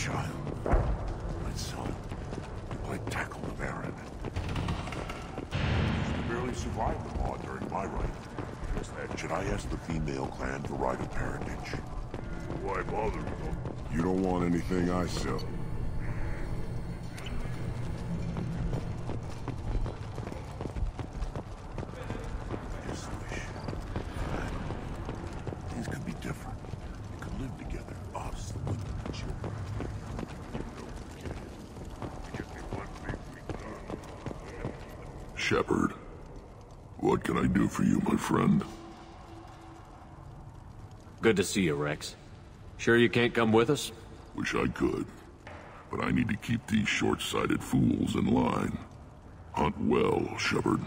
child. My son. I tackled the Baron. You barely survived the law during my reign. Should I ask the female clan for right of parentage? Why bother with them? You don't want anything I sell. I just wish things could be different. We could live together, us, the women, and children. Give me one big week done. Shepard, what can I do for you, my friend? Good to see you, Wrex. Sure you can't come with us? Wish I could. But I need to keep these short-sighted fools in line. Hunt well, Shepard.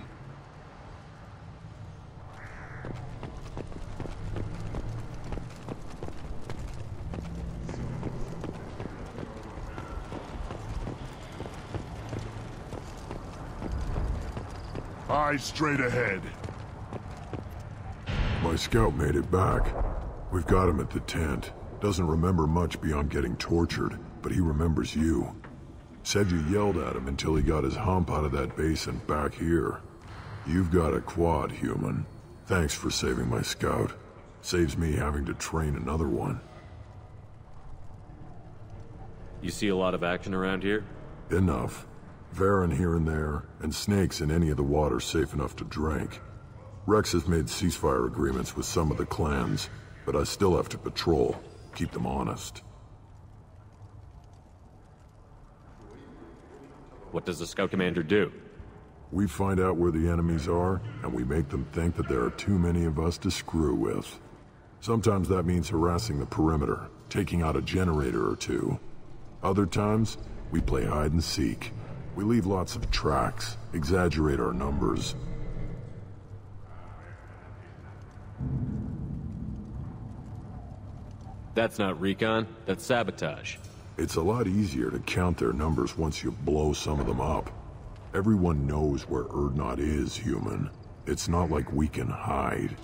Eyes straight ahead. My scout made it back. We've got him at the tent. Doesn't remember much beyond getting tortured, but he remembers you. Said you yelled at him until he got his hump out of that basin back here. You've got a quad, human. Thanks for saving my scout. Saves me having to train another one. You see a lot of action around here? Enough. Varren here and there, and snakes in any of the water safe enough to drink. Wrex has made ceasefire agreements with some of the clans, but I still have to patrol, keep them honest. What does the scout commander do? We find out where the enemies are, and we make them think that there are too many of us to screw with. Sometimes that means harassing the perimeter, taking out a generator or two. Other times, we play hide and seek. We leave lots of tracks, exaggerate our numbers. That's not recon, that's sabotage. It's a lot easier to count their numbers once you blow some of them up. Everyone knows where Urdnot is, human. It's not like we can hide.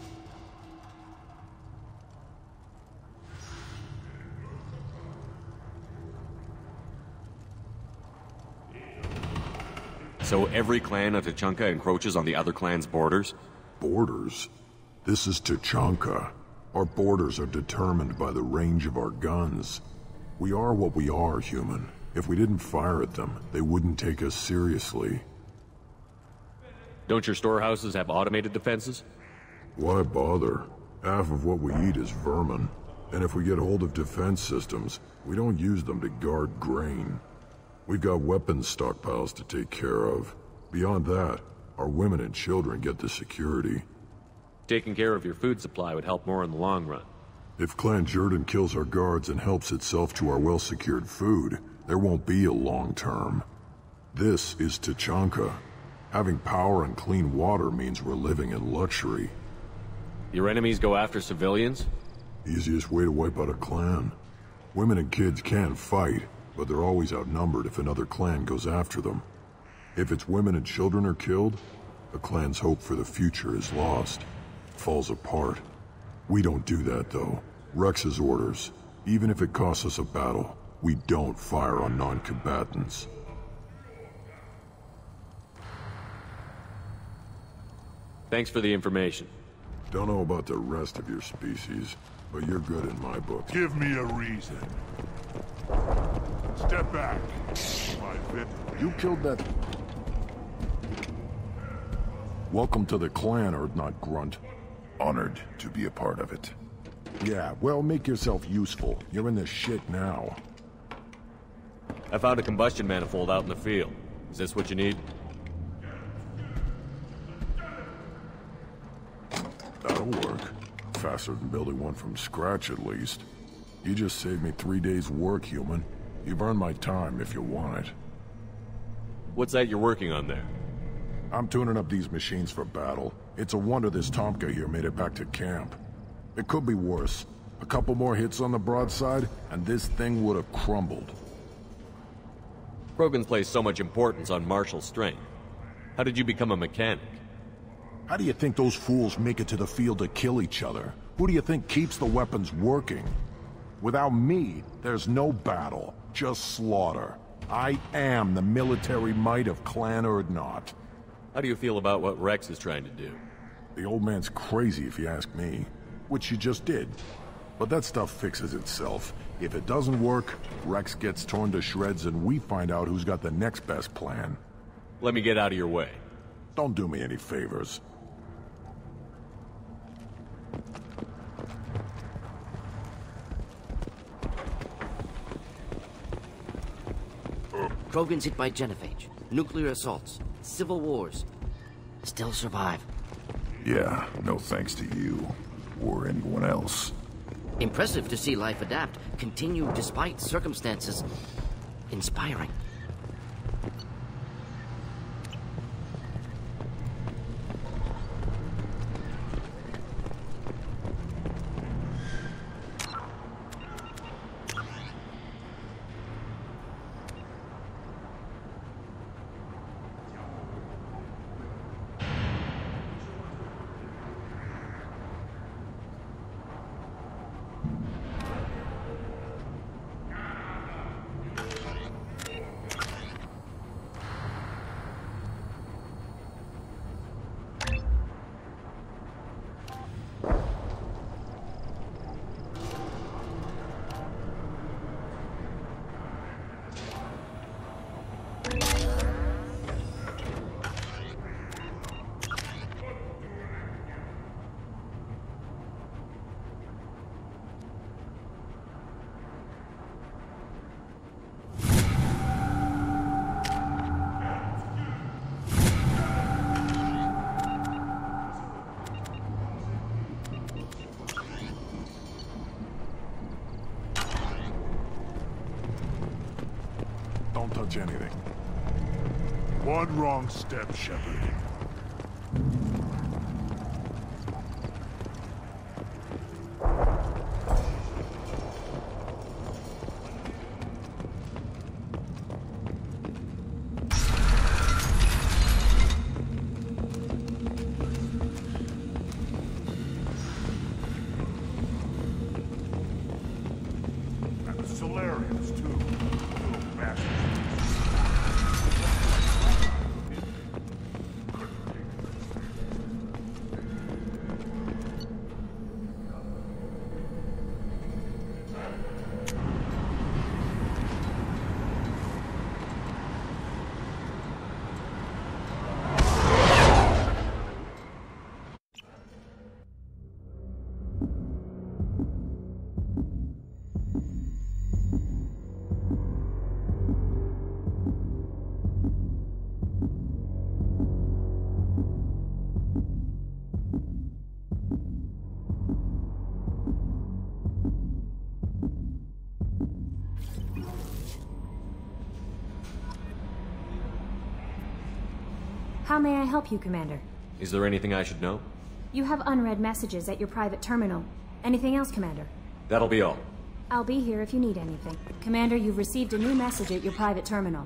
So every clan of Tuchanka encroaches on the other clan's borders? Borders? This is Tuchanka. Our borders are determined by the range of our guns. We are what we are, human. If we didn't fire at them, they wouldn't take us seriously. Don't your storehouses have automated defenses? Why bother? Half of what we eat is vermin. And if we get hold of defense systems, we don't use them to guard grain. We've got weapons stockpiles to take care of. Beyond that, our women and children get the security. Taking care of your food supply would help more in the long run. If Clan Jordan kills our guards and helps itself to our well-secured food, there won't be a long term. This is Tuchanka. Having power and clean water means we're living in luxury. Your enemies go after civilians? Easiest way to wipe out a clan. Women and kids can fight, but they're always outnumbered if another clan goes after them. If its women and children are killed, a clan's hope for the future is lost. Falls apart. We don't do that, though. Wrex's orders. Even if it costs us a battle, we don't fire on non-combatants. Thanks for the information. Don't know about the rest of your species, but you're good in my book. Give me a reason. Step back. My bit. You killed that... Welcome to the clan, Urdnot Grunt. Honored to be a part of it. Yeah, well, make yourself useful. You're in this shit now. I found a combustion manifold out in the field. Is this what you need? That'll work. Faster than building one from scratch, at least. You just saved me three days' work, human. You've earned my time if you want it. What's that you're working on there? I'm tuning up these machines for battle. It's a wonder this Tomkah here made it back to camp. It could be worse. A couple more hits on the broadside, and this thing would have crumbled. Krogan placed so much importance on martial strength. How did you become a mechanic? How do you think those fools make it to the field to kill each other? Who do you think keeps the weapons working? Without me, there's no battle. Just slaughter. I am the military might of Clan Urdnot. How do you feel about what Wrex is trying to do? The old man's crazy if you ask me. Which you just did. But that stuff fixes itself. If it doesn't work, Wrex gets torn to shreds and we find out who's got the next best plan. Let me get out of your way. Don't do me any favors. Krogan's hit by genophage, nuclear assaults, civil wars. Still survive. Yeah, no thanks to you. Or anyone else. Impressive to see life adapt, continue despite circumstances. Inspiring. Anything. One wrong step, Shepard. How may I help you, Commander? Is there anything I should know? You have unread messages at your private terminal. Anything else, Commander? That'll be all. I'll be here if you need anything. Commander, you've received a new message at your private terminal.